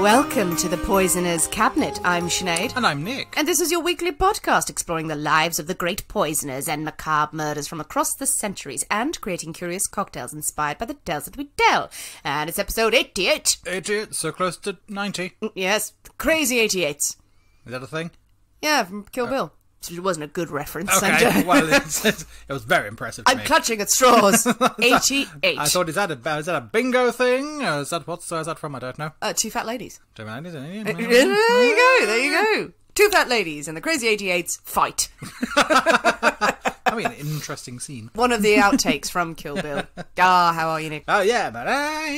Welcome to the Poisoner's Cabinet. I'm Sinead. And I'm Nick. And this is your weekly podcast exploring the lives of the great poisoners and macabre murders from across the centuries and creating curious cocktails inspired by the tales that we tell. And it's episode 88. 88, so close to 90. Yes, crazy 88s. Is that a thing? Yeah, from Kill uh, Bill. It wasn't a good reference. Okay, well, it was very impressive I'm me. clutching at straws. 88. I thought, is that a, is that a bingo thing? Or is that, what's uh, is that from? I don't know. Uh, two fat ladies. Two fat ladies, eh? There you go, there you go. Two fat ladies and the crazy 88s fight. I mean, an interesting scene. One of the outtakes from Kill Bill. Ah, how are you, Nick? Oh, yeah, but I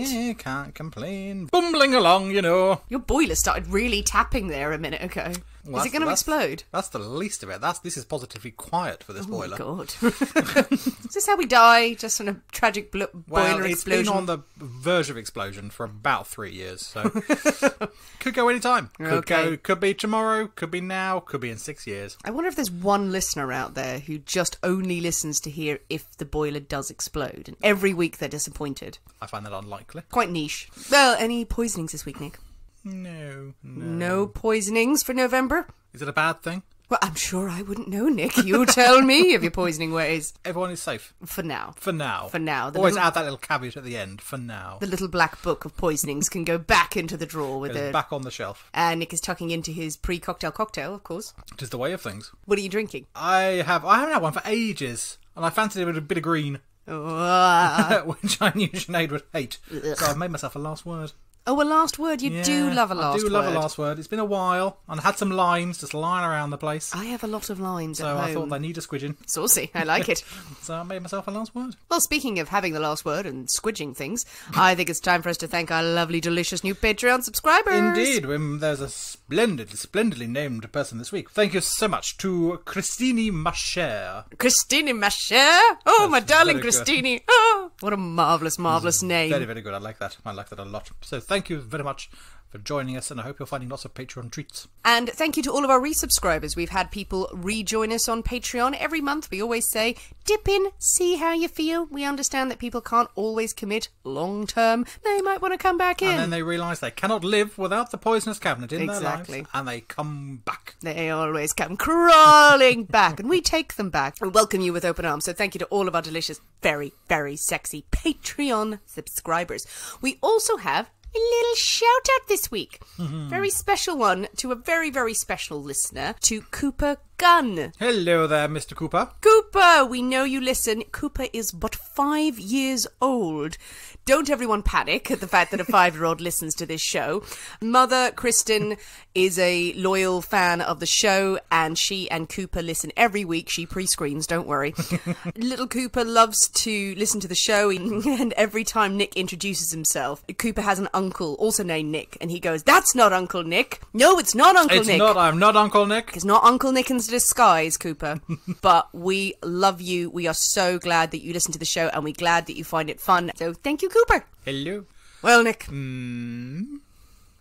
yeah, can't complain. Bumbling along, you know. Your boiler started really tapping there a minute ago. Well, Is it going to explode? That's the least of it. That's This is positively quiet for this oh, boiler. Oh, God. Is this how we die? Just on a tragic blo- Well, boiler it's explosion? been on the verge of explosion for about three years, so could go any time. Could Okay. go, could be tomorrow, could be now, could be in six years. I wonder if there's one listener out there who just only listens to hear if the boiler does explode, and every week they're disappointed. I find that unlikely. Quite niche. Well, any poisonings this week, Nick? No, no. No poisonings for November? Is it a bad thing? Well, I'm sure I wouldn't know, Nick. You tell me of your poisoning ways. Everyone is safe For now. for now. For now. The Always little- add that little caveat at the end. For now, The little black book of poisonings can go back into the drawer with it's the. back on the shelf. And Nick is tucking into his pre-cocktail cocktail, of course. It is the way of things. What are you drinking? I have. I haven't had one for ages, and I fancied it with a bit of green, Ah. which I knew Sinead would hate. So I've made myself a last word. Oh, a last word. You do love a last word. I do word. love a last word. It's been a while, and I had some limes just lying around the place. I have a lot of lines So I thought they need a squidging. Saucy. I like it. So I made myself a last word. well, speaking of having the last word and squidging things, I think it's time for us to thank our lovely, delicious new Patreon subscribers. Indeed, there's a splendid, splendidly named person this week. Thank you so much to Christine Macher. Christine Macher. Oh, my darling. Christine. Oh, what a marvellous, marvellous name. Very, very good. I like that. I like that a lot. So thank you very much for joining us, and I hope you're finding lots of Patreon treats. And thank you to all of our resubscribers. We've had people rejoin us on Patreon every month. We always say, dip in, see how you feel. We understand that people can't always commit long term. They might want to come back in. And then they realise they cannot live without the poisoners' cabinet in their Exactly. lives, and they come back. They always come crawling back, and we take them back. We welcome you with open arms. So thank you to all of our delicious, very, very sexy Patreon subscribers. We also have a little shout out this week. Mm-hmm. Very special one to a very, very special listener, to Cooper Gunn. Hello there, Mr. Cooper. Cooper, we know you listen. Cooper is but five years old. Don't everyone panic at the fact that a five year old listens to this show. Mother Kristen is a loyal fan of the show, and she and Cooper listen every week. She pre screens, don't worry. Little Cooper loves to listen to the show, and every time Nick introduces himself, Cooper has an uncle, also named Nick, and he goes, That's not Uncle Nick. No, it's not Uncle It's Nick. not. I'm not Uncle Nick. It's not Uncle Nick in disguise, Cooper. but we love you. We are so glad that you listen to the show and we're glad that you find it fun. So thank you, Cooper. Hello. Well, Nick, Mm.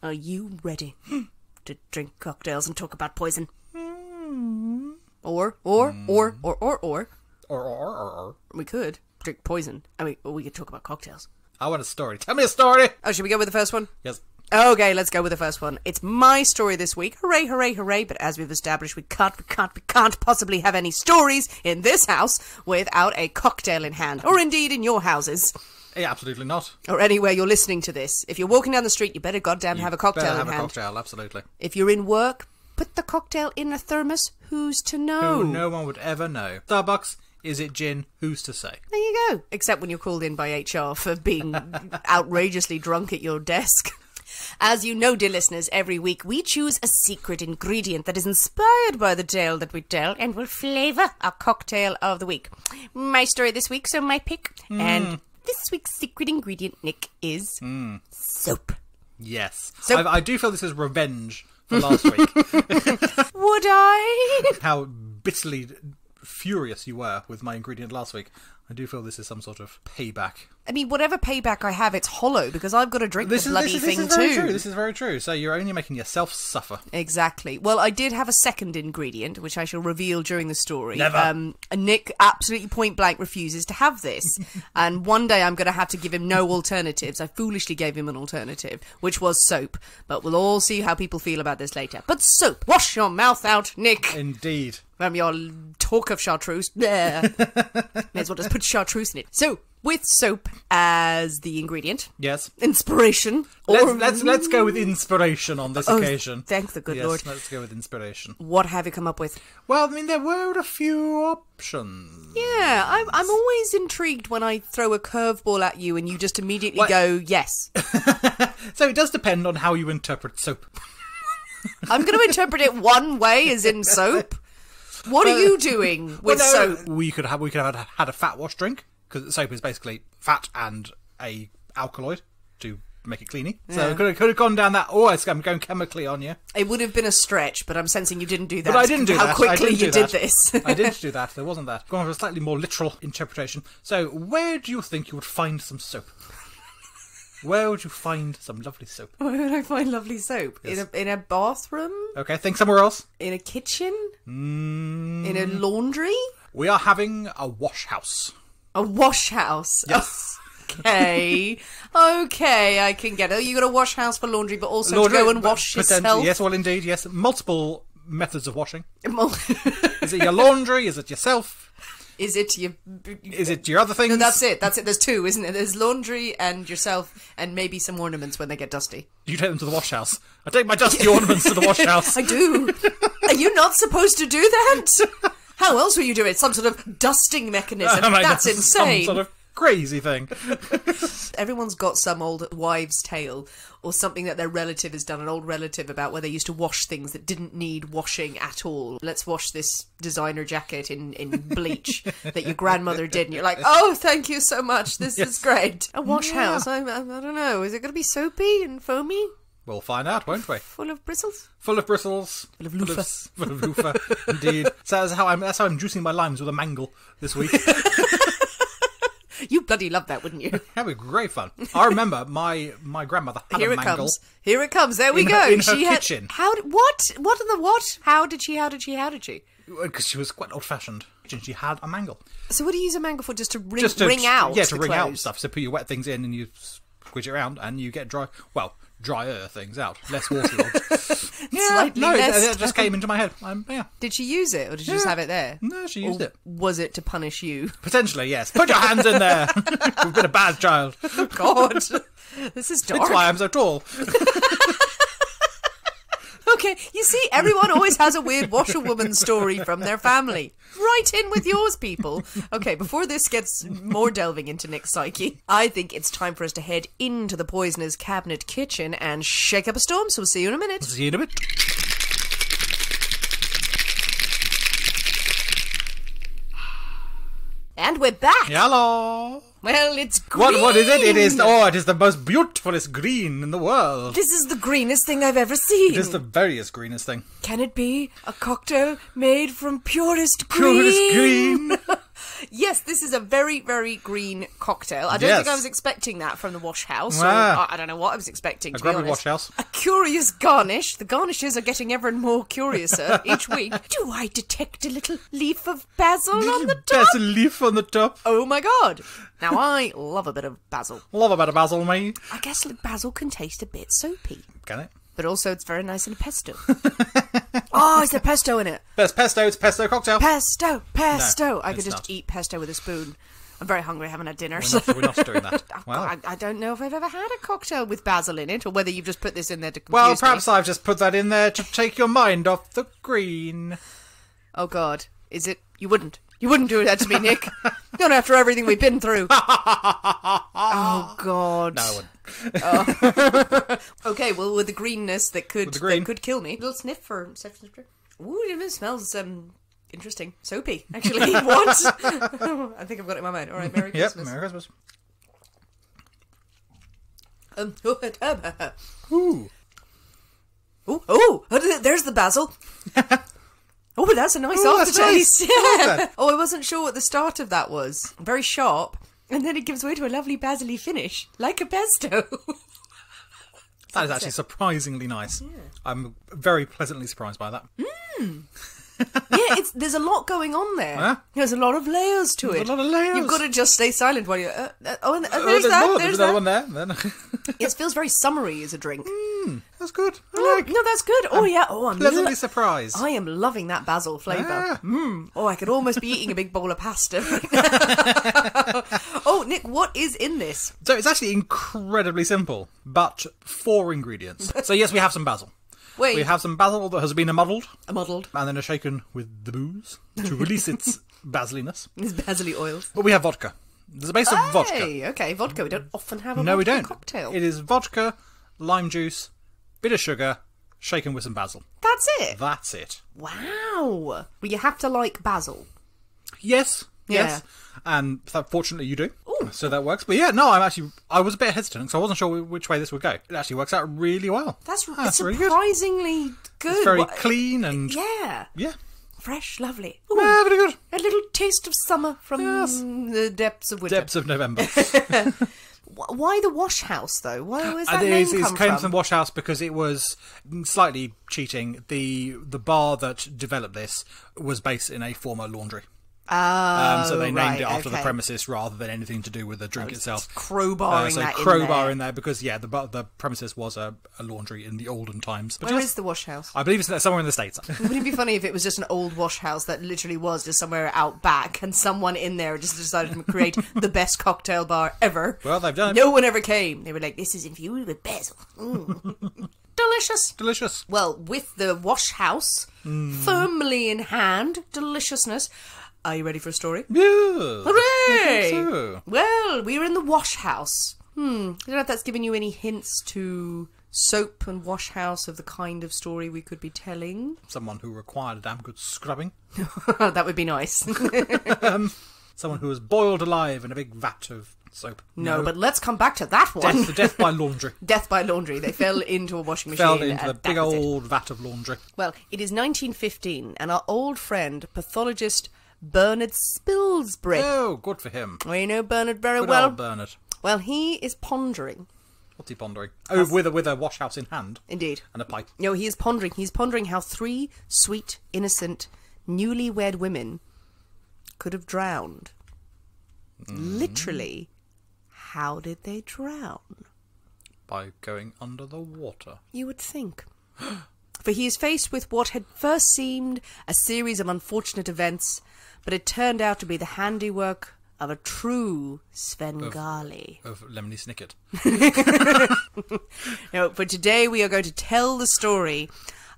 are you ready to drink cocktails and talk about poison? Or, or, or, or, or, or, Or, or, or, or. we could drink poison and we, or we could talk about cocktails. I want a story. Tell me a story. Oh, should we go with the first one? Yes. Okay, let's go with the first one. It's my story this week. Hooray, hooray, hooray. But as we've established, we can't, we can't, we can't possibly have any stories in this house without a cocktail in hand. Or indeed in your houses. Yeah, absolutely not. Or anywhere you're listening to this. If you're walking down the street, you better goddamn have a cocktail Better in have a cocktail. Absolutely. If you're in work, put the cocktail in a thermos. Who's to know? Who no one would ever know. Starbucks. Is it gin? Who's to say? There you go. Except when you're called in by HR for being outrageously drunk at your desk. As you know, dear listeners, every week we choose a secret ingredient that is inspired by the tale that we tell and will flavour our cocktail of the week. My story this week, so my pick. Hmm. And this week's secret ingredient, Nick, is hmm. soap. Yes. So- I, I do feel this is revenge for last week. Would I? How bitterly furious you were with my ingredient last week. I do feel this is some sort of payback I mean, whatever payback I have, it's hollow because I've got to drink This the is, bloody this is, thing this is very too. true. This is very true. So you're only making yourself suffer. Exactly. Well, I did have a second ingredient, which I shall reveal during the story. Never. Um, Nick absolutely point blank refuses to have this. and one day I'm going to have to give him no alternatives. I foolishly gave him an alternative, which was soap. But we'll all see how people feel about this later. But soap! Wash your mouth out, Nick! Indeed. From your talk of chartreuse. May as well just put chartreuse in it. So, with soap as the ingredient, Yes. inspiration. Let's, or- let's let's go with inspiration on this Oh, occasion. Thank the good yes, Lord. let's go with inspiration. What have you come up with? Well, I mean, there were a few options. Yeah, I'm, I'm always intrigued when I throw a curveball at you and you just immediately What? go, yes. So it does depend on how you interpret soap. I'm going to interpret it one way, as in soap. What are you doing with Well, no, soap? We could have we could have had, had a fat wash drink because soap is basically fat and a alkaloid to make it cleany. So Yeah. it could have, could have gone down that. Oh, I'm going chemically on you. It would have been a stretch, but I'm sensing you didn't do that. But I didn't do How that. Quickly you did this. I didn't do that. There wasn't that. Going for a slightly more literal interpretation. So, where do you think you would find some soap? Where would you find some lovely soap? Where would I find lovely soap? Yes. In a in a bathroom? Okay, think somewhere else. In a kitchen? Mm, In a laundry? we are having a wash house. A wash house. Yes. Okay. okay, I can get it. You got a wash house for laundry, but also Laundry, to go and wash yourself. Yes, well, indeed, yes. Multiple methods of washing. Is it your laundry? Is it yourself? Is it your? Is it your other things? No, that's it. That's it. There's two, isn't it? There's laundry and yourself, and maybe some ornaments when they get dusty. You take them to the wash house. I take my dusty ornaments to the wash house. I do. Are you not supposed to do that? How else will you do it? Some sort of dusting mechanism. Oh mean, That's some insane. sort of crazy thing. Everyone's got some old wives' tale or something that their relative has done, an old relative about where they used to wash things that didn't need washing at all. Let's wash this designer jacket in, in bleach that your grandmother did, and you're like, oh, thank you so much. This is great. A wash Yeah. house. I, I, I don't know. Is it going to be soapy and foamy, We'll find out, won't we? full of bristles? Full of bristles. Full of loofah. Full of loofah, indeed. So that's how I'm. That's how I'm juicing my limes with a mangle this week. You bloody love that, wouldn't you? That'd be great fun. I remember my my grandmother had Here a it mangle. comes. Here it comes. There we In go. her- in her had kitchen. how? What? What in the what? How did she? How did she? How did she? because she was quite old fashioned. And she had a mangle. So what do you use a mangle for? Just to ring, Just to ring out? Yeah, to the wring out stuff. So put your wet things in and you squish it around and you get dry. Well, drier things out, less waterlogged. yeah, Slightly no, it- less it, just came into my head. Yeah, Did she use it, or did she just Yeah. have it there? no, she used Or it. Was it to punish you? Potentially, yes. Put your hands in there. You've been a bad child. God, this is dark. That's why I'm so tall. Okay, you see, everyone always has a weird washerwoman story from their family. Right in with yours, people. Okay, before this gets more delving into Nick's psyche, I think it's time for us to head into the poisoner's cabinet kitchen and shake up a storm. So we'll see you in a minute. See you in a bit. And we're back. Hello. Well, it's green. What? What is it? It is. Oh, it is the most beautifulest green in the world. This is the greenest thing I've ever seen. It is the veriest greenest thing. Can it be a cocktail made from purest green? Purest green. Yes, this is a very, very green cocktail. I don't Yes. think I was expecting that from the wash house. Ah. I I don't know what I was expecting. A To be grubby wash house. A curious garnish. The garnishes are getting ever and more curiouser each week. Do I detect a little leaf of basil on the top? Basil leaf on the top. Oh my god! Now I love a bit of basil. Love a bit of basil, me. I guess basil can taste a bit soapy, Can it? but also it's very nice in a pesto. oh, is there pesto in it? Best pesto. It's pesto cocktail. Pesto, pesto. No, I could just not. eat pesto with a spoon. I'm very hungry. I haven't had dinner. we're, so- not, we're not doing that. I- Wow. I, I don't know if I've ever had a cocktail with basil in it, or whether you've just put this in there to confuse Well, me. perhaps I've just put that in there to take your mind off the green. Oh God, is it? You wouldn't. You wouldn't do that to me, Nick. Not after everything we've been through. oh God. No, I wouldn't. Okay, well, with the greenness that could green. that could kill me. A little sniff for sniff, sniff, sniff. Ooh, it smells um interesting, soapy. Actually, what? I think I've got it in my mind. All right, Merry Christmas. Yep. Christmas. Merry Christmas. Um, Ooh. Oh, oh, there's the basil. Oh, that's a nice Oh, that's aftertaste. nice. I Yeah. Oh, I wasn't sure what the start of that was. Very sharp. And then it gives way to a lovely basil finish, like a pesto. That is actually surprisingly nice. I'm very pleasantly surprised by that. Mm. Yeah, it's there's a lot going on there. Huh? There's a lot of layers to There's it. a lot of layers. You've got to just stay silent while you. Uh, uh, oh, and, uh, Oh, there's, that. more. There's another that. one there. Then It feels very summery as a drink. that's good. I Oh, like. no, that's good. Oh yeah. Oh, I'm Pleasantly lo- surprised. I am loving that basil flavour. Ah. Mm. Oh, I could almost be eating a big bowl of pasta. oh, Nick, what is in this? So it's actually incredibly simple, but four ingredients. so yes, we have some basil. Wait, We have some basil that has been muddled muddled. and then shaken with the booze to release its basiliness. It's basil oils. But we have vodka. There's a base of vodka. Hey, okay, vodka. We don't often have a No, we don't. cocktail. It is vodka, lime juice, bit of sugar, shaken with some basil. That's it. That's it. Wow. Well, you have to like basil. Yes. Yes. And fortunately, you do. So that works. But yeah, no, I'm actually. I was a bit hesitant because I wasn't sure which way this would go. It actually works out really well. That's, Ah, it's really good. surprisingly good. It's very What- clean and yeah, Yeah, fresh, lovely. Ooh, yeah very good. a little taste of summer from Yes. the depths of winter. Depths of November. Why the wash house though? Why was that And it name is, come came from? from Wash House because it was slightly cheating. The the bar that developed this was based in a former laundry. Oh, Um, so they named right, it after the premises rather than anything to do with the drink itself. Crowbar, Uh, so that in crowbar there. in there because yeah, the the premises was a, a laundry in the olden times. But Where yes, is the wash house? I believe it's somewhere in the states. Wouldn't it be funny if it was just an old wash house that literally was just somewhere out back and someone in there just decided to create the best cocktail bar ever? well, they've done. No one ever came. They were like, this is infused with basil. Mm. Delicious. Delicious. Well, with the wash house Hmm. firmly in hand, deliciousness. Are you ready for a story? Yeah. Hooray! so. Well, we're in the wash house. Hmm. I don't know if that's given you any hints to soap and wash house of the kind of story we could be telling. Someone who required a damn good scrubbing. that would be nice. Someone who was boiled alive in a big vat of soap. no, but let's come back to that one. death, death by laundry. Death by laundry. They fell into a washing machine. Fell into the big was it. old vat of laundry. Well, it is 1915, and our old friend, pathologist Bernard Spilsbury. Oh, good for him. We know Bernard very Good well. old Bernard. Well, he is pondering. What's he pondering? Oh, with a with a wash house in hand Indeed. and a pipe. No, he is pondering. He's pondering how three sweet, innocent, newlywed women could have drowned. Mm. Literally, how did they drown? by going under the water. You would think. For he is faced with what had first seemed a series of unfortunate events, but it turned out to be the handiwork of a true Svengali. Of Lemony Snicket. No, but today we are going to tell the story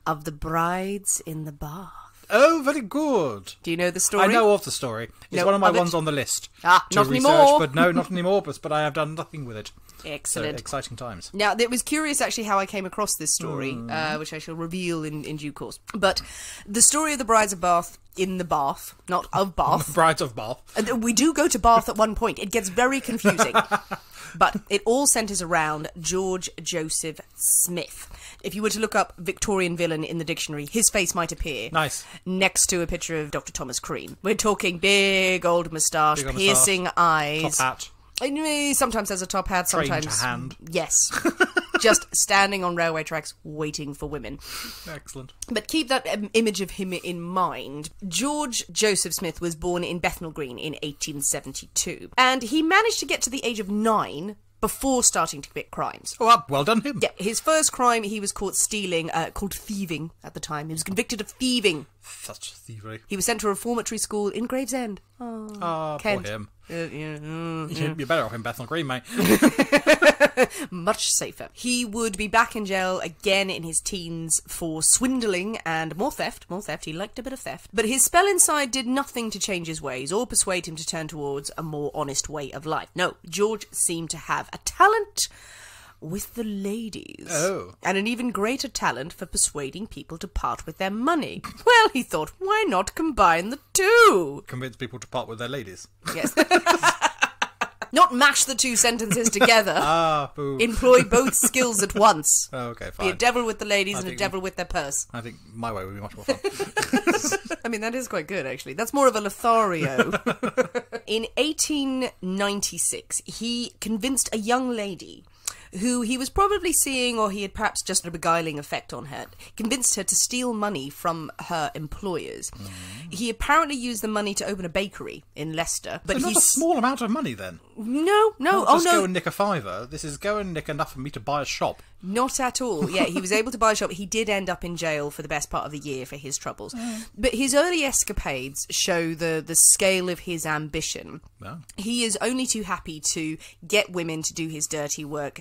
of the brides in the bath. Oh, very good. Do you know the story? I know of the story. It's No, one of my of ones on the list. Ah, not research, anymore. But no, not anymore. But, but I have done nothing with it. So Excellent. exciting times. Now, it was curious actually how I came across this story, Hmm. uh, which I shall reveal in, in due course. But the story of the brides of Bath in the Bath, not of Bath. Brides of Bath. We do go to Bath at one point. It gets very confusing. but it all centres around George Joseph Smith. If you were to look up Victorian villain in the dictionary, his face might appear. Nice. Next to a picture of Dr. Thomas Cream. We're talking big old moustache, piercing Top eyes. hat. Sometimes has a top hat, Trained to sometimes. hand. Yes. Just standing on railway tracks waiting for women. Excellent. But keep that um, image of him in mind. George Joseph Smith was born in Bethnal Green in 1872, and he managed to get to the age of nine before starting to commit crimes. Oh, well, well done him. Yeah, his first crime he was caught stealing, uh, called thieving at the time. He was convicted of thieving. Such thievery. He was sent to a reformatory school in Gravesend. Oh, Ah, poor him. Uh, yeah, mm, You- You're better off in Bethnal Green, mate. much safer. He would be back in jail again in his teens for swindling and more theft. More theft. He liked a bit of theft. But his spell inside did nothing to change his ways or persuade him to turn towards a more honest way of life. No, George seemed to have a talent with the ladies. Oh. And an even greater talent for persuading people to part with their money. Well, he thought, why not combine the two? Convince people to part with their ladies. Yes. Not mash the two sentences together. Ah, boo. Employ both skills at once. oh, okay, Be a devil with the ladies and a devil with their purse. I think my way would be much more fun. I mean, that is quite good, actually. That's more of a Lothario. In 1896, he convinced a young lady who he was probably seeing or he had perhaps just a beguiling effect on her, convinced her to steal money from her employers. Mm. He apparently used the money to open a bakery in Leicester, but Not a small amount of money then. no, no, Not oh just no, go and nick a fiver. This is go and nick enough for me to buy a shop. Not at all. Yeah, he was able to buy a shop. He did end up in jail for the best part of the year for his troubles. Mm. But his early escapades show the, the scale of his ambition. No. He is only too happy to get women to do his dirty work.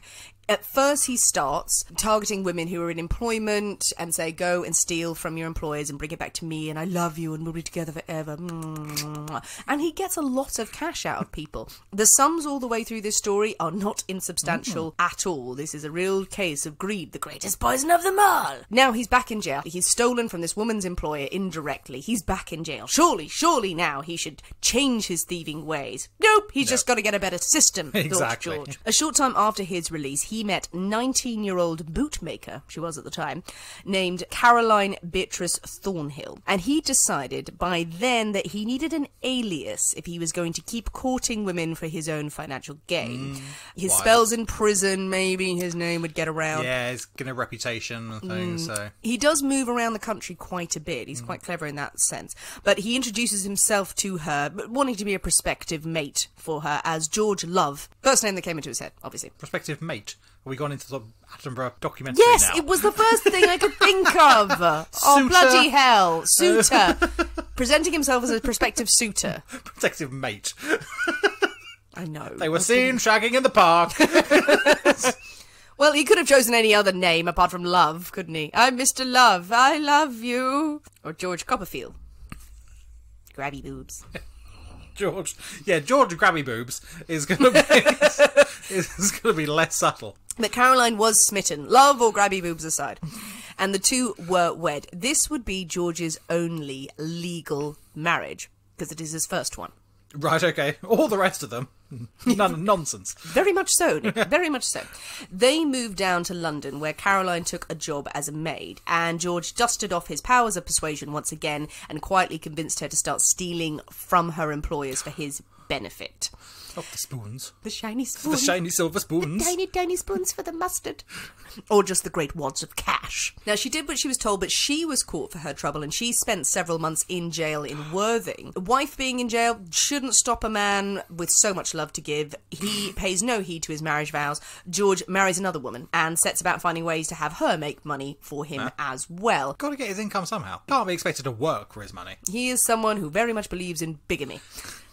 At first, he starts targeting women who are in employment and say, Go and steal from your employers and bring it back to me, and I love you, and we'll be together forever. Mm. And he gets a lot of cash out of people. The sums all the way through this story are not insubstantial mm. at all. This is a real case of greed, the greatest poison of them all. Now he's back in jail. He's stolen from this woman's employer indirectly. He's back in jail. Surely, surely now he should change his thieving ways. Nope, he's just got to get a better system, Exactly. George. A short time after his release, he met 19 year old bootmaker, she was at the time, named Caroline Beatrice Thornhill. And he decided by then that he needed an alias if he was going to keep courting women for his own financial gain. Mm. his wise. spells in prison, maybe his name would get around. Yeah, it's getting a reputation and things. Mm. So He does move around the country quite a bit. He's mm. quite clever in that sense. But he introduces himself to her, wanting to be a prospective mate for her as George Love. First name that came into his head, obviously. prospective mate. We gone into the Attenborough documentary Yes, now? it was the first thing I could think of. oh, Suitor. bloody hell. Suitor. Presenting himself as a prospective suitor. Protective mate. I know. They were seen shagging in the park. Well, he could have chosen any other name apart from Love, couldn't he? I'm Mr. Love. I love you. Or George Copperfield. Grabby boobs. George, yeah, George Grabby Boobs is gonna be is gonna be less subtle. But Caroline was smitten, love or grabby boobs aside. And the two were wed. This would be George's only legal marriage, because it is his first one. Right, okay. All the rest of them, none of nonsense. Very much so, Nick, very much so. They moved down to London, where Caroline took a job as a maid, and George dusted off his powers of persuasion once again and quietly convinced her to start stealing from her employers for his benefit. Oh, the spoons, The shiny spoons. the shiny silver spoons. The tiny, tiny spoons for the mustard. or just the great wads of cash. Now, she did what she was told, but she was caught for her trouble and she spent several months in jail in Worthing. A wife being in jail shouldn't stop a man with so much love to give. He pays no heed to his marriage vows. George marries another woman and sets about finding ways to have her make money for him as well. Got to get his income somehow. Can't be expected to work for his money. He is someone who very much believes in bigamy.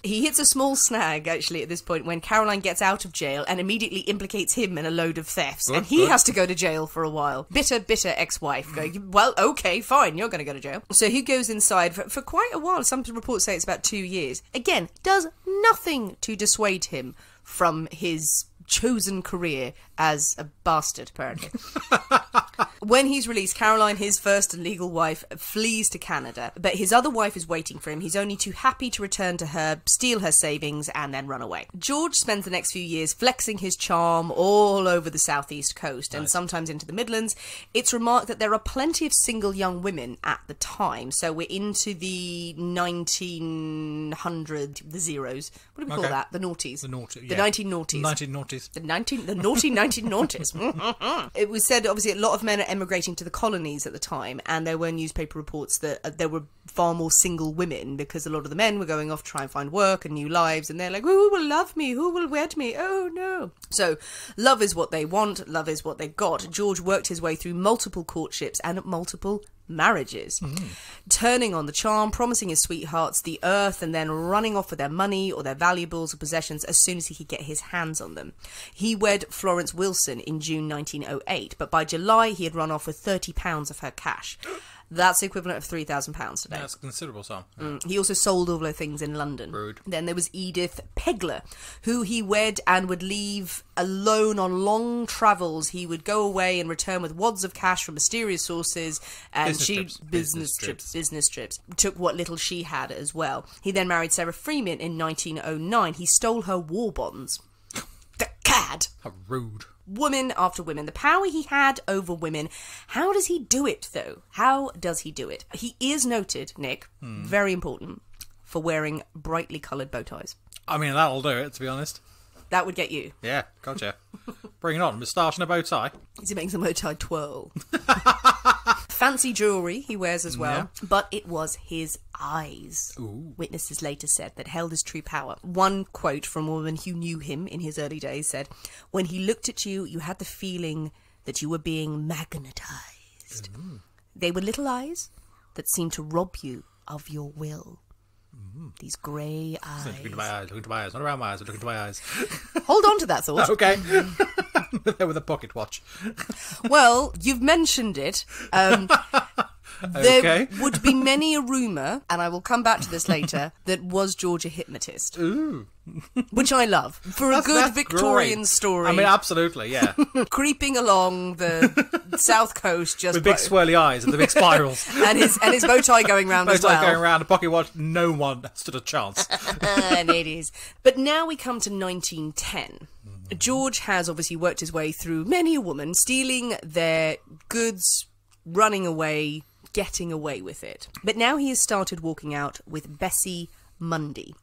He hits a small snag, actually, at this point when Caroline gets out of jail and immediately implicates him in a load of thefts. And he has to go to jail for a while. Bitter, bitter ex wife going, Well, okay, fine, you're going to go to jail. So he goes inside for, for quite a while. Some reports say it's about two years. Again, does nothing to dissuade him from his chosen career as a bastard, apparently. When he's released, Caroline, his first and legal wife, flees to Canada, but his other wife is waiting for him. He's only too happy to return to her, steal her savings, and then run away. George spends the next few years flexing his charm all over the southeast coast and sometimes into the Midlands. It's remarked that there are plenty of single young women at the time, so we're into the 1900, the zeros. What do we call that? The noughties. The naughty, The yeah. 1990s. 19 noughties. The 19, the naughty 1990s. it was said, obviously, a lot of men are emigrating to the colonies at the time, and there were newspaper reports that uh, there were far more single women because a lot of the men were going off to try and find work and new lives, and they're like, who will love me? Who will wed me? Oh, no. So, love is what they want, love is what they've got. George worked his way through multiple courtships and multiple marriages, turning on the charm, promising his sweethearts the earth, and then running off with their money or their valuables or possessions as soon as he could get his hands on them. He wed Florence Wilson in June 1908, but by July he had run off with £30 of her cash. That's the equivalent of £3,000 today. That's a considerable sum. Mm, he also sold all their things in London. Rude. Then there was Edith Pegler, who he wed and would leave alone on long travels. He would go away and return with wads of cash from mysterious sources, and Business she trips. business, Business trips, trips. business trips. Took what little she had as well. He then married Sarah Freeman in 1909. He stole her war bonds. Had. How rude. Woman after women. The power he had over women. How does he do it, though? How does he do it? He is noted, Nick, very important, for wearing brightly coloured bow ties. I mean, that'll do it, to be honest. That would get you. Yeah, gotcha. Bring it on. Moustache and a bow tie. Is he making the bow tie twirl. Fancy jewellery he wears as well, but it was his eyes. Witnesses later said that held his true power. One quote from a woman who knew him in his early days said, When he looked at you, you had the feeling that you were being magnetized. Mm-hmm. They were little eyes that seemed to rob you of your will. These grey Look into eyes. my eyes, look into my eyes, not around my eyes, look into my eyes. Hold on to that thought. Okay. there with a pocket watch. Well, you've mentioned it. Um, there Okay. would be many a rumour, and I will come back to this later, that was George a hypnotist. Ooh. Which I love. For a good Victorian great. story. I mean, absolutely, yeah. creeping along the south coast just With big swirly eyes and the big spirals. and his and his bow tie going round Most as well. going around a pocket watch, no one stood a chance. and it is. But now we come to 1910. Mm-hmm. George has obviously worked his way through many a woman, stealing their goods, running away, getting away with it. But now he has started walking out with Bessie Mundy.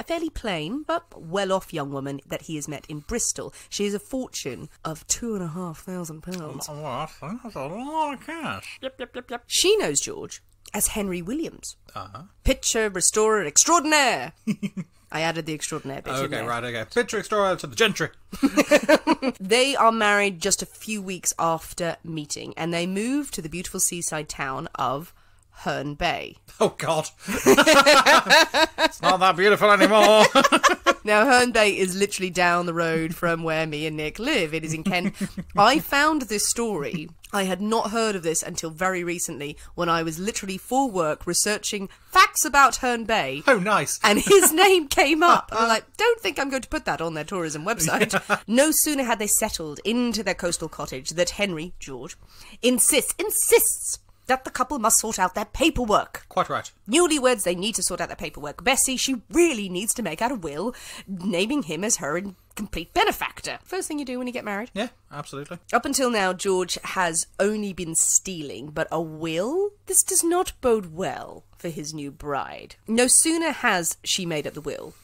A fairly plain but well off young woman that he has met in Bristol. She has a fortune of two and a half thousand pounds. What? That's a lot of cash. yep yep yep She knows George as Henry Williams, Uh-huh. picture restorer extraordinaire. I added the extraordinaire bit Okay, right, okay. Picture extraordinary oh, to the gentry. They are married just a few weeks after meeting, and they move to the beautiful seaside town of Herne Bay. Oh, God. it's not that beautiful anymore. Now, Herne Bay is literally down the road from where me and Nick live. It is in Kent. I found this story. I had not heard of this until very recently when I was literally for work researching facts about Herne Bay. oh, nice. and his name came up. I'm like, don't think I'm going to put that on their tourism website. no sooner had they settled into their coastal cottage that Henry, George, insists, insists that the couple must sort out their paperwork. Quite right. Newlyweds, they need to sort out their paperwork. Bessie, she really needs to make out a will, naming him as her complete benefactor. First thing you do when you get married. Yeah, absolutely. Up until now, George has only been stealing, but a will? This does not bode well for his new bride. No sooner has she made up the will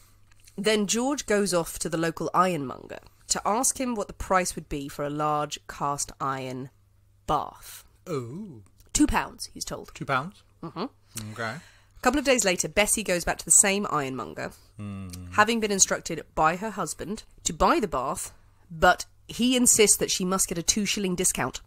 than George goes off to the local ironmonger to ask him what the price would be for a large cast iron bath. Oh, Two pounds, he's told. two pounds. Mm-hmm. Okay. A couple of days later, Bessie goes back to the same ironmonger, having been instructed by her husband to buy the bath, but he insists that she must get a two shilling discount.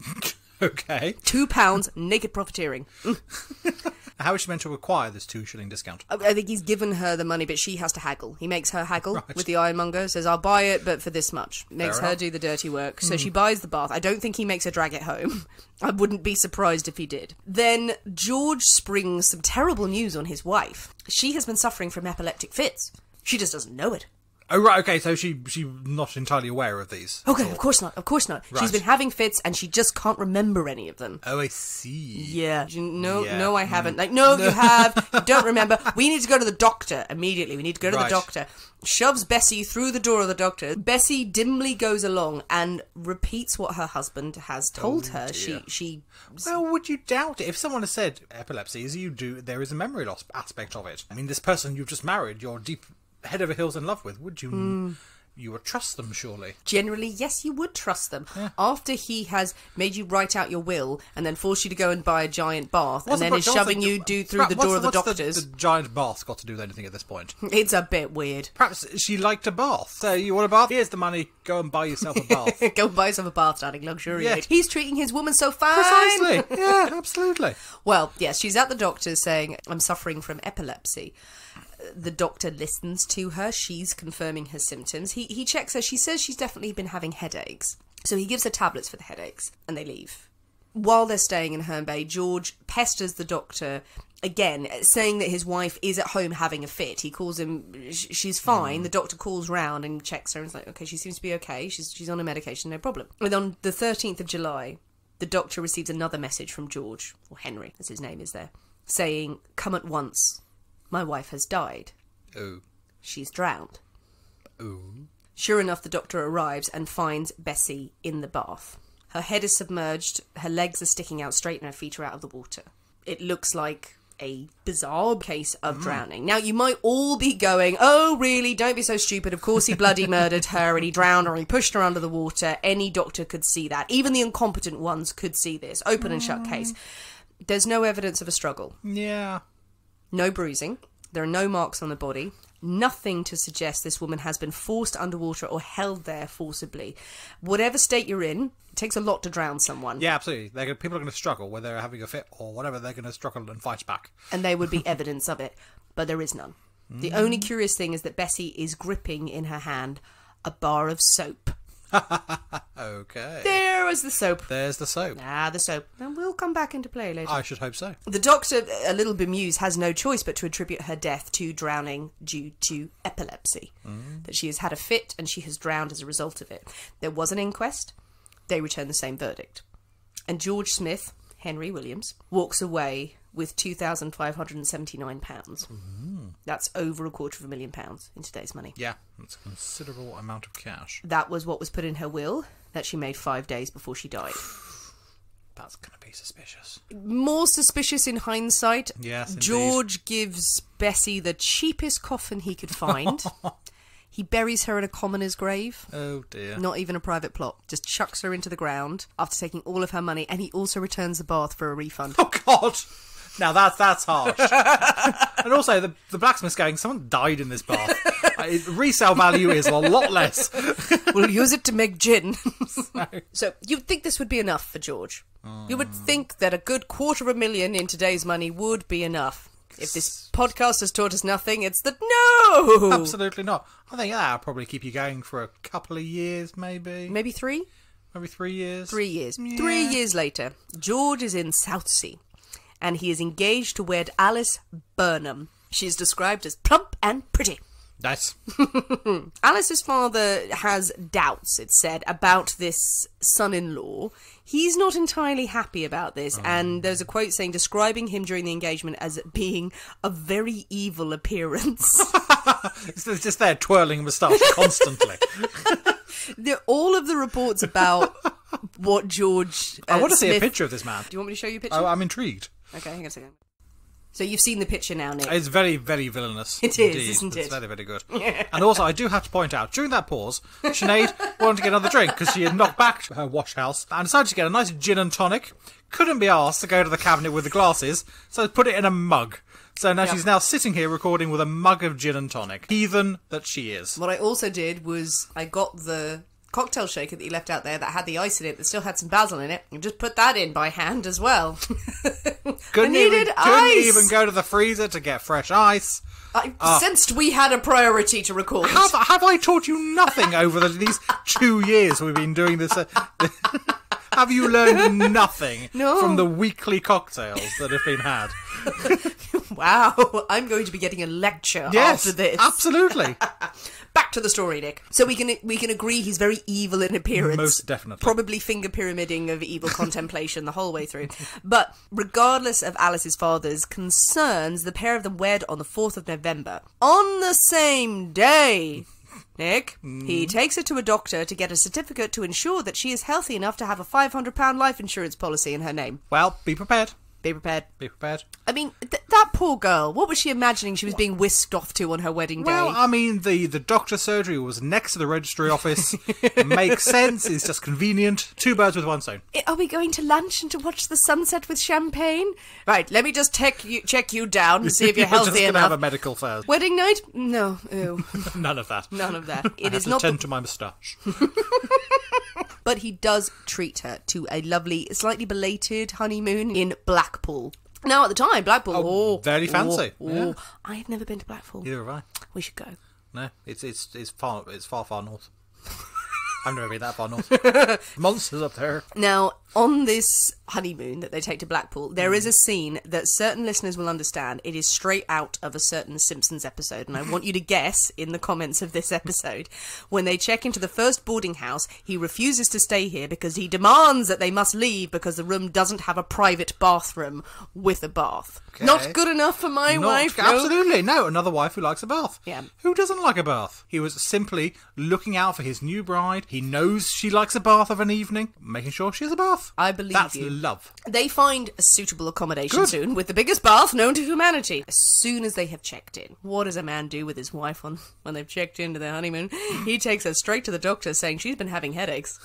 Okay. Two pounds, naked profiteering. How is she meant to acquire this two shilling discount? I think he's given her the money, but she has to haggle. He makes her haggle Right. with the ironmonger, says, I'll buy it, but for this much. Makes Fair her enough. do the dirty work. So hmm. she buys the bath. I don't think he makes her drag it home. I wouldn't be surprised if he did. Then George springs some terrible news on his wife. She has been suffering from epileptic fits. She just doesn't know it. Oh, right, okay, so she she's not entirely aware of these. Okay, of course not. Of course not. She's been having fits and she just can't remember any of them. Oh, I see. Yeah. You- No, Yeah. no, I haven't. Mm. Like, no, you have. You don't remember. We need to go to the doctor immediately. We need to go to the doctor. Shoves Bessie through the door of the doctor. Bessie dimly goes along and repeats what her husband has oh, told her. She, she. Well, would you doubt it? If someone has said epilepsy, as you do, there is a memory loss aspect of it. I mean, this person you've just married, you're deep head over heels in love with. Would you? Hmm. You would trust them, surely. Generally, yes, you would trust them. After he has made you write out your will and then forced you to go and buy a giant bath and then is shoving the- you do through the what's door of the doctors, The, giant bath got to do with anything at this point? it's a bit weird. Perhaps she liked a bath. So you want a bath? Here's the money. Go and buy yourself a bath. Go buy yourself a bath, darling. Luxuriate. Yeah. He's treating his woman so fine. Precisely. yeah, absolutely. Well, yes, she's at the doctor's saying, I'm suffering from epilepsy. The doctor listens to her. She's confirming her symptoms. He, he checks her. She says she's definitely been having headaches. So he gives her tablets for the headaches and they leave. While they're staying in Herne Bay, George pesters the doctor again, saying that his wife is at home having a fit. He calls him, she's fine. The doctor calls round and checks her and is like, okay, she seems to be okay. She's, she's on a medication, no problem. And on the 13th of July, the doctor receives another message from George, or Henry, as his name is there, saying, Come at once. My wife has died. Oh. She's drowned. Oh. Sure enough, the doctor arrives and finds Bessie in the bath. Her head is submerged, her legs are sticking out straight, and her feet are out of the water. It looks like a bizarre case of mm. drowning. Now, you might all be going, oh, really? Don't be so stupid. Of course, he bloody murdered her and he drowned her and he pushed her under the water. Any doctor could see that. Even the incompetent ones could see this. Open and shut mm. case. There's no evidence of a struggle Yeah. No bruising. There are no marks on the body. Nothing to suggest this woman has been forced underwater or held there forcibly. Whatever state you're in, it takes a lot to drown someone. Yeah, absolutely. They're, gonna- people are going to struggle, whether they're having a fit or whatever, they're going to struggle and fight back. And there would be evidence of it, but there is none. The only mm. curious thing is that Bessie is gripping in her hand a bar of soap. Okay. There was the soap. There's the soap. Ah, the soap. And we'll come back into play later. I should hope so. The doctor, a little bemused, has no choice but to attribute her death to drowning due to epilepsy. That she has had a fit and she has drowned as a result of it. There was an inquest. They returned the same verdict. And George Smith, Henry Williams, walks away with £2,579. Mm-hmm. That's over a quarter of a million pounds in today's money. Yeah, that's a considerable amount of cash. That was what was put in her will that she made five days before she died. That's going to be suspicious. more suspicious in hindsight. Yes, indeed. George gives Bessie the cheapest coffin he could find. he buries her in a commoner's grave. Oh dear. Not even a private plot. Just chucks her into the ground after taking all of her money, and he also returns the bath for a refund. Oh God! Now that's that's harsh. and also, the the blacksmith's going. Someone died in this bath. Uh, resale value is a lot less. we'll use it to make gin. so you'd think this would be enough for George. You would think that a good quarter of a million in today's money would be enough. If this podcast has taught us nothing, it's that no, Absolutely not. I think that'll probably keep you going for a couple of years, maybe, maybe three. maybe three years. Three years. Three years later, George is in Southsea, and he is engaged to wed Alice Burnham. She is described as plump and pretty. Nice. Alice's father has doubts, it's said, about this son in law. He's not entirely happy about this, and there's a quote saying describing him during the engagement as being a very evil appearance. It's just there twirling moustache constantly. the, all of the reports about what George. I uh, want to see a picture of this man. Do you want me to show you a picture? Oh, I'm intrigued. Okay, hang on a second. So you've seen the picture now, Nick. It's very, very villainous. It is, indeed. isn't it? It's very, very good. and also, I do have to point out, during that pause, Sinead wanted to get another drink because she had knocked back her wash house and decided to get a nice gin and tonic. Couldn't be asked to go to the cabinet with the glasses, so put it in a mug. So now Yep. she's now sitting here recording with a mug of gin and tonic. Heathen that she is. What I also did was I got the cocktail shaker that you left out there that had the ice in it that still had some basil in it and just put that in by hand as well. Couldn't, even, couldn't even go to the freezer to get fresh ice. I sensed we had a priority to record. Have, have I taught you nothing over the, these two years we've been doing this? Uh, have you learned nothing No. from the weekly cocktails that have been had? Wow, I'm going to be getting a lecture Yes, after this. absolutely. Back to the story, Nick. So we can we can agree he's very evil in appearance. Most definitely. Probably finger pyramiding of evil contemplation the whole way through. But regardless of Alice's father's concerns, the pair of them wed on the 4th of November. On the same day, Nick, Mm. he takes her to a doctor to get a certificate to ensure that she is healthy enough to have a £500 life insurance policy in her name. Well, be prepared. Be prepared. Be prepared. I mean, th- that poor girl, what was she imagining she was being whisked off to on her wedding day? Well, I mean, the, the doctor's surgery was next to the registry office. Makes sense. It's just convenient. Two birds with one stone. Are we going to lunch and to watch the sunset with champagne? Right, let me just check you, check you down and see if you're You're just healthy gonna enough. have a medical first. Wedding night? No, ew, None of that. none of that. It is not. tend The, to my moustache. but he does treat her to a lovely, slightly belated honeymoon in Blackpool. Now, at the time, Blackpool. Oh, oh, very fancy, Oh, yeah. oh. I have never been to Blackpool. Neither have I. We should go. No, it's it's it's far it's far far north. I've never been that far north. Monsters up there. Now, on this honeymoon that they take to Blackpool, there is a mm. scene that certain listeners will understand. It is straight out of a certain Simpsons episode, and I want you to guess in the comments of this episode. When they check into the first boarding house, he refuses to stay here because he demands that they must leave because the room doesn't have a private bathroom with a bath. Okay. Not good enough for my Not- wife. no. absolutely no. Another wife who likes a bath. Yeah. Who doesn't like a bath? He was simply looking out for his new bride. He knows she likes a bath of an evening, making sure she has a bath. I believe That's you. Love. They find a suitable accommodation Good. soon with the biggest bath known to humanity. As soon as they have checked in, what does a man do with his wife on when they've checked into their honeymoon? He takes her straight to the doctor saying she's been having headaches.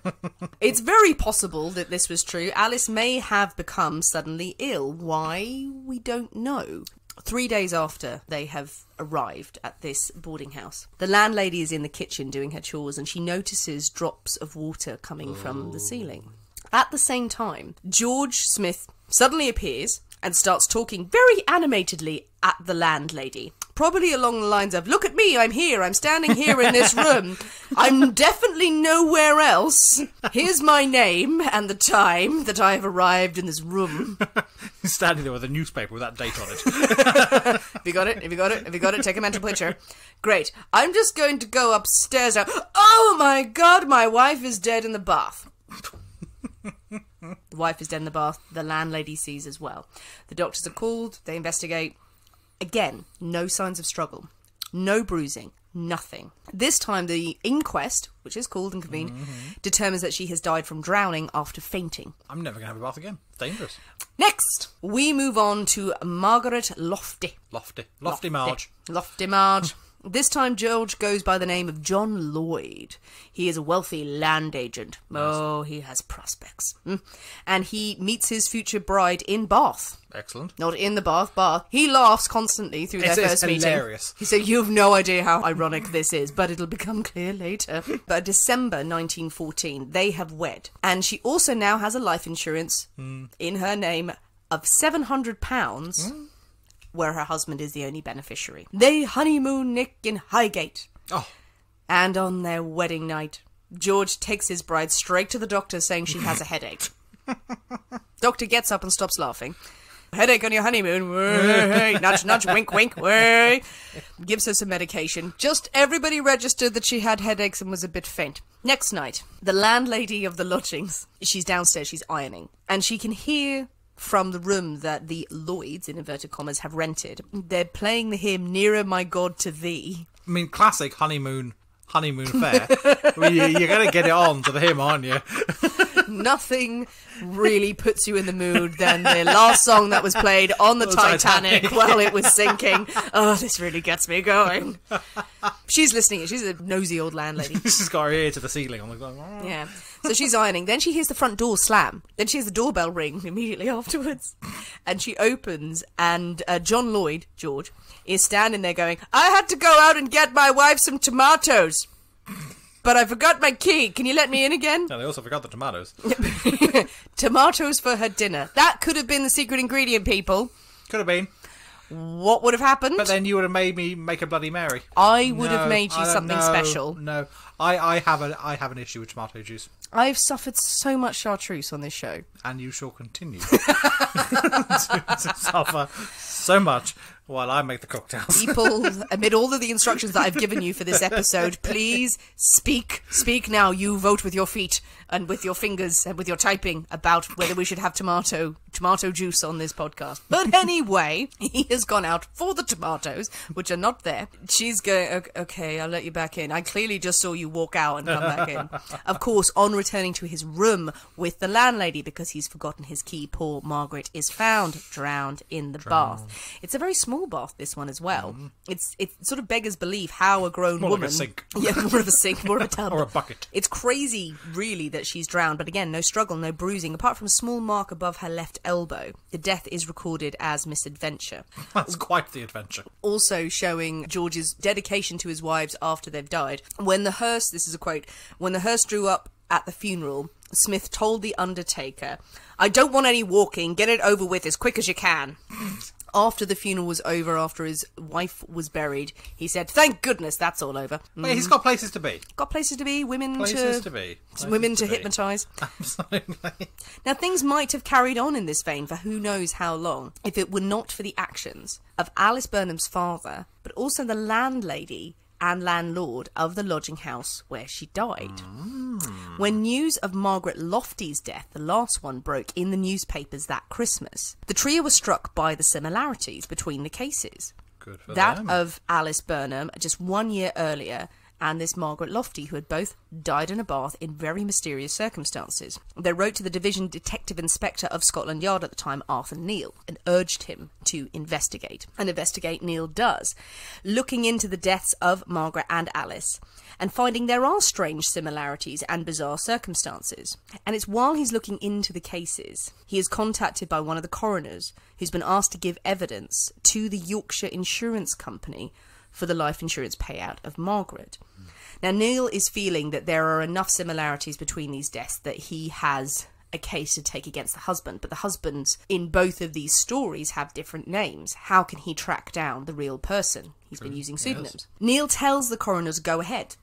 it's very possible that this was true. Alice may have become suddenly ill. Why? We don't know. Three days after they have arrived at this boarding house, the landlady is in the kitchen doing her chores and she notices drops of water coming from the oh. ceiling. At the same time, George Smith suddenly appears and starts talking very animatedly at the landlady. Probably along the lines of, Look at me, I'm here, I'm standing here in this room. I'm definitely nowhere else. Here's my name and the time that I have arrived in this room. He's standing there with a newspaper with that date on it. Have you got it? Have you got it? Have you got it? Take a mental picture. Great. I'm just going to go upstairs now. Oh my god, my wife is dead in the bath. The wife is dead in the bath. The landlady sees as well. The doctors are called. They investigate. Again, no signs of struggle. No bruising. Nothing. This time, the inquest, which is called and convened, mm-hmm. determines that she has died from drowning after fainting. I'm never going to have a bath again. It's dangerous. Next, we move on to Margaret Lofty. Lofty. Lofty Marge. Lofty Marge. This time, George goes by the name of John Lloyd. He is a wealthy land agent. Oh, he has prospects. Mm. And he meets his future bride in Bath. Excellent. Not in the Bath, Bath. He laughs constantly through their It's- it's first meeting. hilarious. He said, You have no idea how ironic this is, but it'll become clear later. But December 1914, they have wed. And she also now has a life insurance Hmm. in her name of £700, where her husband is the only beneficiary. They honeymoon Nick in Highgate. Oh, And on their wedding night, George takes his bride straight to the doctor saying she has a headache. doctor gets up and stops laughing. Headache on your honeymoon. Way. nudge, nudge, wink, wink. Way. Gives her some medication. Just everybody registered that she had headaches and was a bit faint. Next night, the landlady of the lodgings, she's downstairs, she's ironing, and she can hear from the room that the Lloyds, in inverted commas, have rented. They're playing the hymn Nearer My God to Thee. I mean, classic honeymoon honeymoon fare. well, you, you're going to get it on to the hymn, aren't you? nothing really puts you in the mood than the last song that was played on the The Titanic, Titanic. while it was sinking. Oh, this really gets me going. She's listening. She's a nosy old landlady. She's got her ear to the ceiling. I'm like, oh. Yeah. So she's ironing. Then she hears the front door slam. Then she hears the doorbell ring immediately afterwards. And she opens, and uh, John Lloyd, George, is standing there going, I had to go out and get my wife some tomatoes. But I forgot my key. Can you let me in again? And I also forgot the tomatoes. tomatoes for her dinner. That could have been the secret ingredient, people. Could have been. What would have happened? But then you would have made me make a Bloody Mary. I would have made you something know. special. No, I, I have a I have an issue with tomato juice, I've suffered so much chartreuse on this show. and you shall continue to, to suffer so much while I make the cocktails. People, amid all of the instructions that I've given you for this episode, please speak. Speak now. You vote with your feet and with your fingers and with your typing about whether we should have tomato tomato juice on this podcast. But anyway, he has gone out for the tomatoes, which are not there. She's going, "Ok- okay, I'll let you back in. I clearly just saw you walk out and come back in. Of course, on returning to his room with the landlady because he's forgotten his key, poor Margaret is found drowned in the bath. It's a very small bath, this one as well. Mm-hmm. It's it sort of beggars belief how a grown More like a woman, sink. yeah, more of a sink, more of a tub, Or a bucket. It's crazy, really, that she's drowned. But again, no struggle, no bruising, apart from a small mark above her left elbow. The death is recorded as misadventure That's quite the adventure. also showing George's dedication to his wives after they've died. When the hearse, this is a quote, when the hearse drew up at the funeral, Smith told the undertaker, I don't want any walking, get it over with as quick as you can. After the funeral was over, after his wife was buried, he said, "Thank goodness that's all over. Wait, he's mm. got places to be. Got places to be, women Places to, to be. Places women to, to hypnotise." Absolutely. Now, things might have carried on in this vein for who knows how long if it were not for the actions of Alice Burnham's father, but also the landlady and landlord of the lodging house where she died. Mm. When news of Margaret Lofty's death, the last one, broke in the newspapers that Christmas, the trio were struck by the similarities between the cases. Good for That them. of Alice Burnham just one year earlier, and this Margaret Lofty, who had both died in a bath in very mysterious circumstances. They wrote to the Division Detective Inspector of Scotland Yard at the time, Arthur Neil, and urged him to investigate. And investigate Neil does, looking into the deaths of Margaret and Alice, and finding there are strange similarities and bizarre circumstances. And it's while he's looking into the cases, he is contacted by one of the coroners who's been asked to give evidence to the Yorkshire Insurance Company for the life insurance payout of Margaret. Now, Neil is feeling that there are enough similarities between these deaths that he has a case to take against the husband, but the husbands in both of these stories have different names. How can he track down the real person? He's been using pseudonyms. Neil tells the coroners go ahead,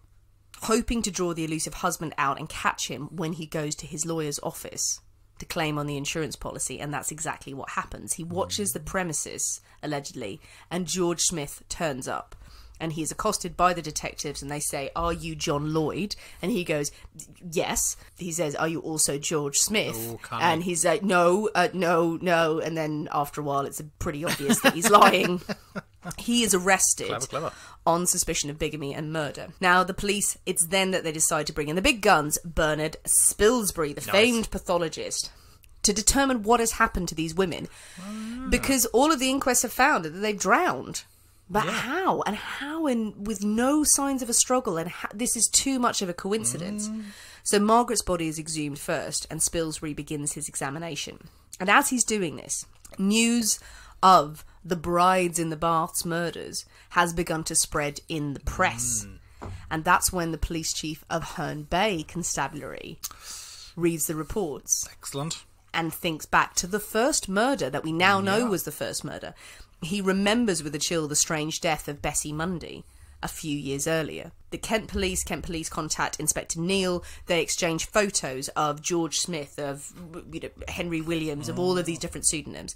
hoping to draw the elusive husband out and catch him when he goes to his lawyer's office to claim on the insurance policy, and that's exactly what happens. He watches the premises, allegedly, and George Smith turns up. And he is accosted by the detectives, and they say, Are you John Lloyd? And he goes, Yes. He says, Are you also George Smith? Oh, and he's like, No, uh, no, no. And then after a while, it's pretty obvious that he's lying. he is arrested Clever, clever. on suspicion of bigamy and murder. Now, the police, it's then that they decide to bring in the big guns, Bernard Spilsbury, the famed pathologist, to determine what has happened to these women. Ah. Because all of the inquests have found that they've drowned. But how? And how and with no signs of a struggle and how, this is too much of a coincidence. Mm. So Margaret's body is exhumed first and Spilsbury begins his examination. And as he's doing this, news of the brides in the baths murders has begun to spread in the press. Hmm. And that's when the police chief of Herne Bay Constabulary reads the reports Excellent. and thinks back to the first murder that we now know was the first murder. He remembers with a chill the strange death of Bessie Mundy a few years earlier. The Kent police, Kent police contact Inspector Neil. They exchange photos of George Smith, of you know, Henry Williams, of all of these different pseudonyms.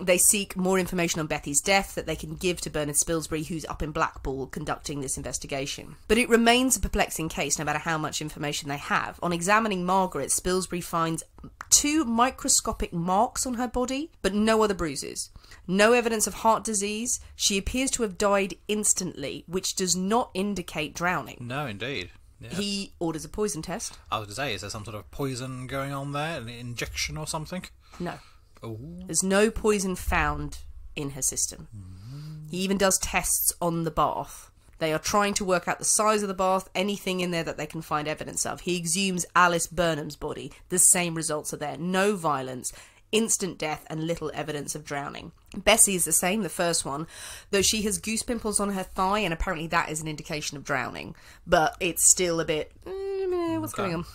They seek more information on Betty's death that they can give to Bernard Spilsbury, who's up in Blackpool conducting this investigation. But it remains a perplexing case no matter how much information they have. On examining Margaret, Spilsbury finds two microscopic marks on her body, but no other bruises. No evidence of heart disease. She appears to have died instantly, which does not indicate drowning. No, indeed. Yes. He orders a poison test. I was going to say, is there some sort of poison going on there? An injection or something? No. Oh, There's no poison found in her system. Mm. He even does tests on the bath. They are trying to work out the size of the bath, anything in there that they can find evidence of. He exhumes Alice Burnham's body. The same results are there. No violence, instant death, and little evidence of drowning. Bessie is the same, the first one, though she has goose pimples on her thigh, and apparently that is an indication of drowning. But it's still a bit. mm, what's Okay. going on?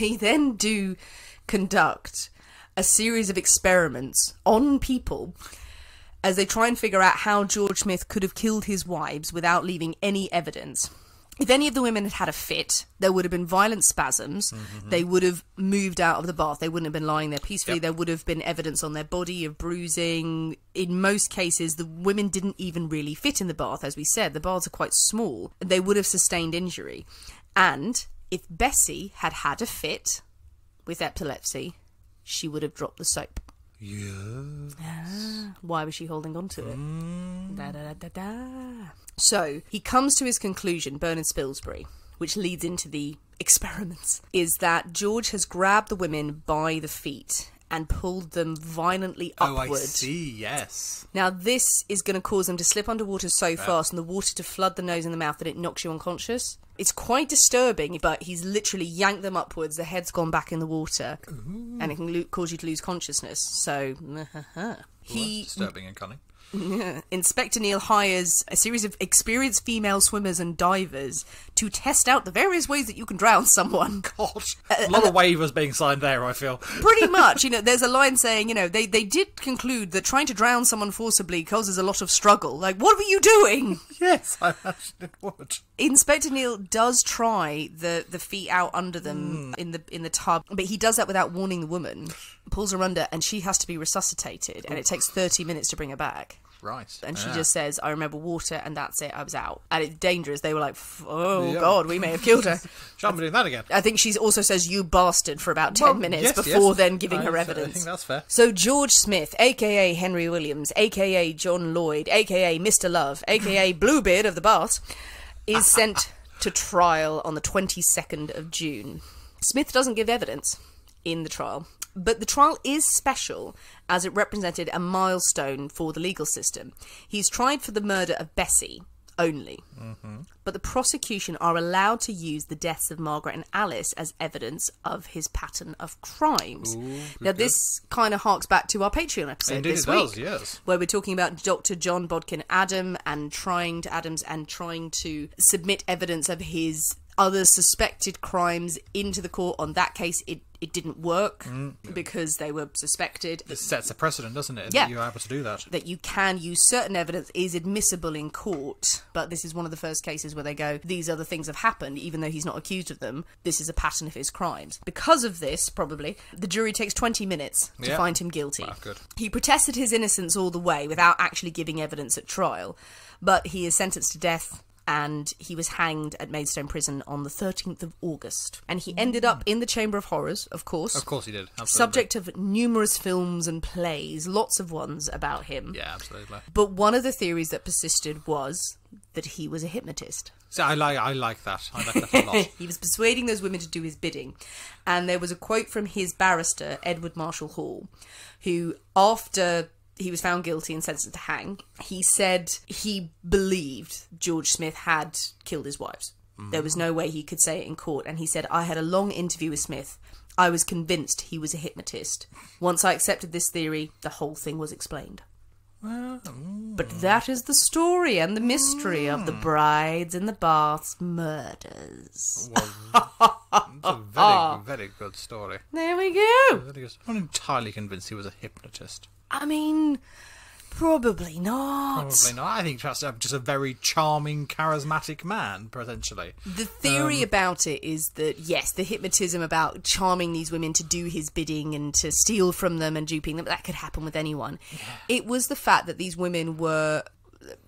They then do conduct a series of experiments on people as they try and figure out how George Smith could have killed his wives without leaving any evidence. If any of the women had had a fit, there would have been violent spasms. Mm-hmm. They would have moved out of the bath. They wouldn't have been lying there peacefully. Yep. There would have been evidence on their body of bruising. In most cases, the women didn't even really fit in the bath. As we said, the baths are quite small. They would have sustained injury. And if Bessie had had a fit with epilepsy, she would have dropped the soap. Yeah. Why was she holding on to it? Mm. Da, da, da, da, da. So he comes to his conclusion, Bernard Spilsbury, which leads into the experiments, is that George has grabbed the women by the feet and pulled them violently Oh, upward. I see, yes. Now, this is going to cause them to slip underwater so fast and the water to flood the nose and the mouth that it knocks you unconscious. It's quite disturbing, but he's literally yanked them upwards, the head's gone back in the water, and it can lo- cause you to lose consciousness. So, he Disturbing and cunning. Inspector Neil hires a series of experienced female swimmers and divers to test out the various ways that you can drown someone. God, uh, a lot of waivers being signed there. I feel. Pretty much, you know, there's a line saying, you know, they, they did conclude that trying to drown someone forcibly causes a lot of struggle. Like, what were you doing? Yes, I imagine it would. Inspector Neil does try the, the feet out under them hmm. in the in the tub, but he does that without warning the woman. Pulls her under, and she has to be resuscitated, and it takes thirty minutes to bring her back. Right. And she yeah. just says, "I remember water, and that's it. I was out." And it's dangerous. They were like, "Oh Yeah. God, we may have killed her." Shan't be doing that again. I think she also says, "You bastard" for about ten Well, minutes yes, before yes. then giving I- her evidence I think that's fair. So George Smith, aka Henry Williams, aka John Lloyd, aka Mr. Love, aka Bluebeard of the Bath, is sent to trial on the 22nd of June. Smith doesn't give evidence in the trial, but the trial is special as it represented a milestone for the legal system. He's tried for the murder of Bessie only. Mm-hmm. But the prosecution are allowed to use the deaths of Margaret and Alice as evidence of his pattern of crimes. now, this kind of harks back to our Patreon episode Indeed this it does, week, yes. where we're talking about Dr. John Bodkin Adam and trying to Adams and trying to submit evidence of his other suspected crimes into the court. On that case, it it didn't work mm, because they were suspected. It sets a precedent, doesn't it? Yeah. That you're able to do that. that you can use certain evidence is admissible in court, but this is one of the first cases where they go, these other things have happened, even though he's not accused of them. This is a pattern of his crimes. Because of this, probably, the jury takes 20 minutes to Yeah. find him guilty. Good. He protested his innocence all the way without actually giving evidence at trial, but he is sentenced to death. And he was hanged at Maidstone Prison on the 13th of August. And he ended up in the Chamber of Horrors, of course. Of course he did. Absolutely. Subject of numerous films and plays, lots of ones about him. Yeah, absolutely. But one of the theories that persisted was that he was a hypnotist. So I like I like that. I like that a lot. He was persuading those women to do his bidding. And there was a quote from his barrister, Edward Marshall Hall, who, after he was found guilty and sentenced to hang, he said he believed George Smith had killed his wives. Mm-hmm. There was no way he could say it in court. And he said, I had a long interview with Smith. I was convinced he was a hypnotist. Once I accepted this theory, the whole thing was explained. But that is the story and the mystery of the hmm. brides in the baths murders. It's a very very good story. There we go. I'm not entirely convinced he was a hypnotist. I mean, probably not. Probably not. I think a, just a very charming, charismatic man, potentially. The theory um, about it is that yes, the hypnotism about charming these women to do his bidding and to steal from them and duping them, that could happen with anyone. It was the fact that these women were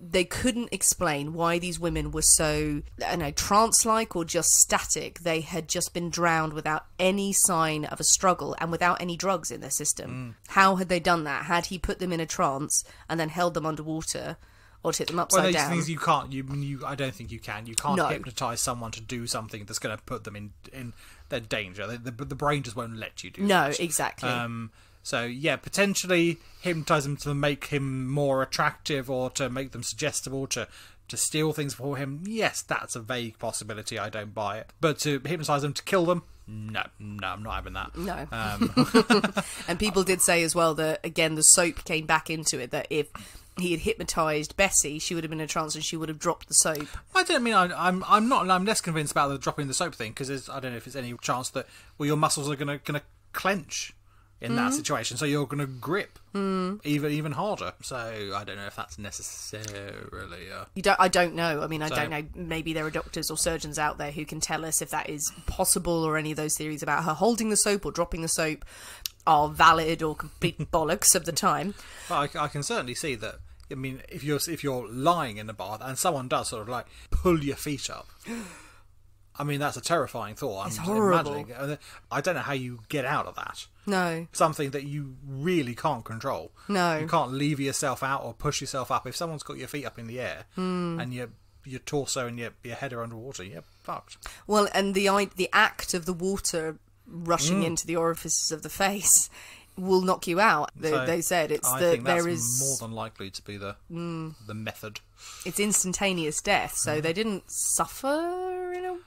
they couldn't explain why these women were so I don't know trance-like or just static. They had just been drowned without any sign of a struggle and without any drugs in their system. How had they done that? Had he put them in a trance and then held them underwater or tipped them upside Well, these down? things you can't. You, you, I don't think you can. You can't No. hypnotize someone to do something that's going to put them in in their danger. The, the, the brain just won't let you do. no, that. exactly. Um, so yeah, potentially hypnotize them to make him more attractive or to make them suggestible to to steal things for him. Yes, that's a vague possibility. I don't buy it. But to hypnotize them to kill them, no, no, I'm not having that. No. Um, And people did say as well that again the soap came back into it that if he had hypnotized Bessie, she would have been in a trance and she would have dropped the soap. I don't mean I, I'm. I'm not. I'm less convinced about the dropping the soap thing because I don't know if there's any chance that well your muscles are gonna gonna clench in that situation, so you're gonna grip even even harder. So I don't know if that's necessarily. Uh, You don't. I don't know. I mean, I So- don't know. Maybe there are doctors or surgeons out there who can tell us if that is possible or any of those theories about her holding the soap or dropping the soap are valid or complete bollocks of the time. But I, I can certainly see that. I mean, if you're if you're lying in the bath and someone does sort of like pull your feet up, I mean that's a terrifying thought. I'm It's horrible. imagining. I don't know how you get out of that. No. Something that you really can't control. No. you can't leave yourself out or push yourself up. If someone's got your feet up in the air Hmm. and your your torso and your your head are underwater, you're fucked. Well, and the the act of the water rushing Mm. into the orifices of the face will knock you out. They, So, they said it's I that's there is more than likely to be the the method. it's instantaneous death, Mm. so they didn't suffer in a a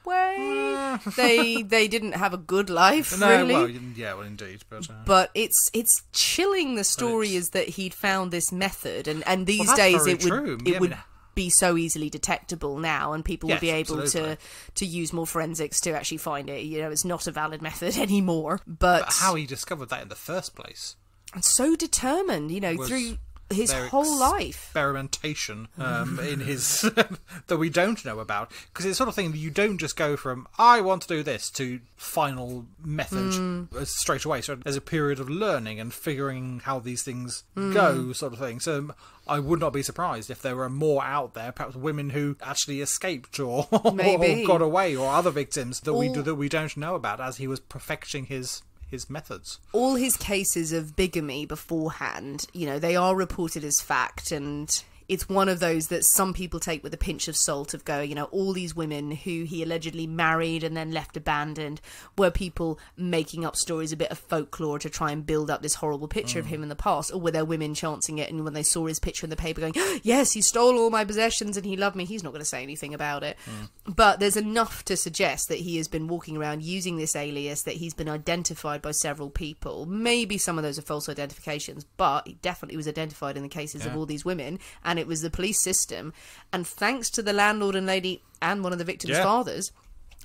way. they they didn't have a good life, No, really. well, yeah, well, indeed, but uh, but it's it's chilling. The story is that he'd found this method, and and these that's days it would true. it Yeah, I would mean- be so easily detectable now, and people would Yes, be able absolutely. to to use more forensics to actually find it. You know, it's not a valid method anymore. But, but how he discovered that in the first place? And so determined, you know, through his whole life. experimentation um, in his that we don't know about because it's the sort of thing that you don't just go from I want to do this to final method Hmm. uh, straight away. So there's a period of learning and figuring how these things Hmm. go, sort of thing. So. um, I would not be surprised if there were more out there, perhaps women who actually escaped or, or got away, or other victims that we do, that we don't know about as he was perfecting his his methods. all his cases of bigamy beforehand, you know, they are reported as fact and it's one of those that some people take with a pinch of salt of going, you know, all these women who he allegedly married and then left abandoned were people making up stories, a bit of folklore to try and build up this horrible picture of mm. him in the past, or were there women chancing it and when they saw his picture in the paper going, yes, he stole all my possessions and he loved me, he's not going to say anything about it. Mm. But there's enough to suggest that he has been walking around using this alias, that he's been identified by several people. Maybe some of those are false identifications, but he definitely was identified in the cases of all these women, and it was the police system. And thanks to the landlord and lady and one of the victims' Yeah. fathers,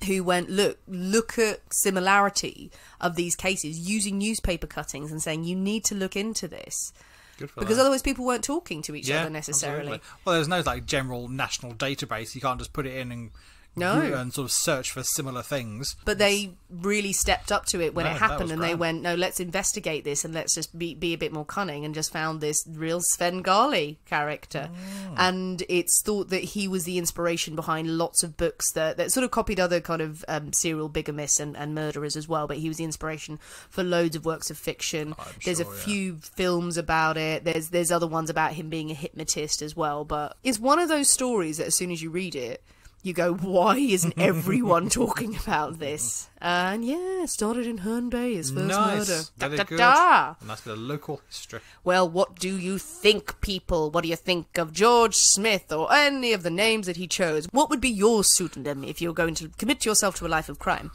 who went, look, look at similarity of these cases using newspaper cuttings and saying, you need to look into this. Because them. otherwise people weren't talking to each other necessarily. absolutely. Well, there's no like general national database. You can't just put it in and No. and sort of search for similar things. But they really stepped up to it when No, it happened, and they went, "No, let's investigate this, and let's just be be a bit more cunning." And just found this real Svengali character, Oh. and it's thought that he was the inspiration behind lots of books that that sort of copied other kind of um, serial bigamists and, and murderers as well. But he was the inspiration for loads of works of fiction. There's sure, a yeah. few films about it. There's there's other ones about him being a hypnotist as well. But it's one of those stories that as soon as you read it. You go, why isn't everyone talking about this? And yeah, started in Herne Bay, his first nice, murder. Da, very da, good. da. A nice bit of local history. Well, what do you think, people? What do you think of George Smith or any of the names that he chose? What would be your pseudonym if you're going to commit yourself to a life of crime?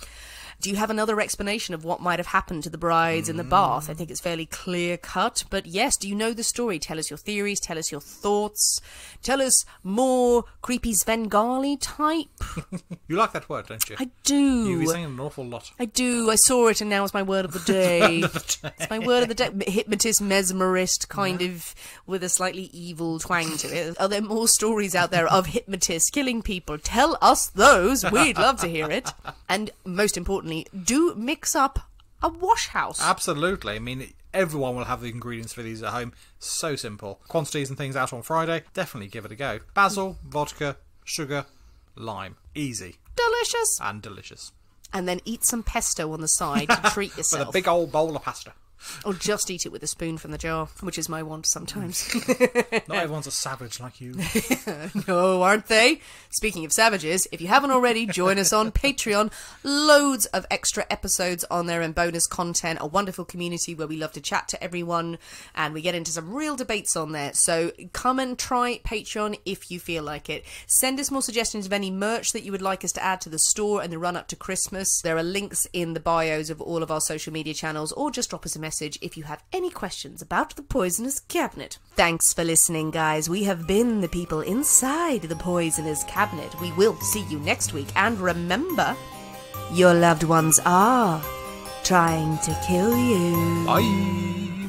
Do you have another explanation of what might have happened to the brides in the mm. bath? I think it's fairly clear cut, but yes, do you know the story? Tell us your theories, tell us your thoughts, tell us more creepy Svengali type. You like that word, don't you? I do. You've been saying it an awful lot. I do. I saw it, and now it's my word of the day. it's my word of the day. Hypnotist, mesmerist, kind of with a slightly evil twang to it. Are there more stories out there of hypnotists killing people? Tell us those. We'd love to hear it. And most importantly, do mix up a wash house. Absolutely. I mean, everyone will have the ingredients for these at home. So simple. Quantities and things out on Friday. Definitely give it a go. Basil, vodka, sugar, lime. Easy Delicious. and delicious. And then eat some pesto on the side to treat With yourself. a big old bowl of pasta. Or just eat it with a spoon from the jar, which is my want sometimes. Mm. Not everyone's a savage like you. No, aren't they? Speaking of savages, if you haven't already, join us on Patreon. Loads of extra episodes on there and bonus content. A wonderful community where we love to chat to everyone and we get into some real debates on there. So come and try Patreon if you feel like it. Send us more suggestions of any merch that you would like us to add to the store in the run up to Christmas. There are links in the bios of all of our social media channels or just drop us a message if you have any questions about the Poisoners' Cabinet. Thanks for listening, guys. We have been the people inside the Poisoners' Cabinet. We will see you next week. And remember, your loved ones are trying to kill you. Bye.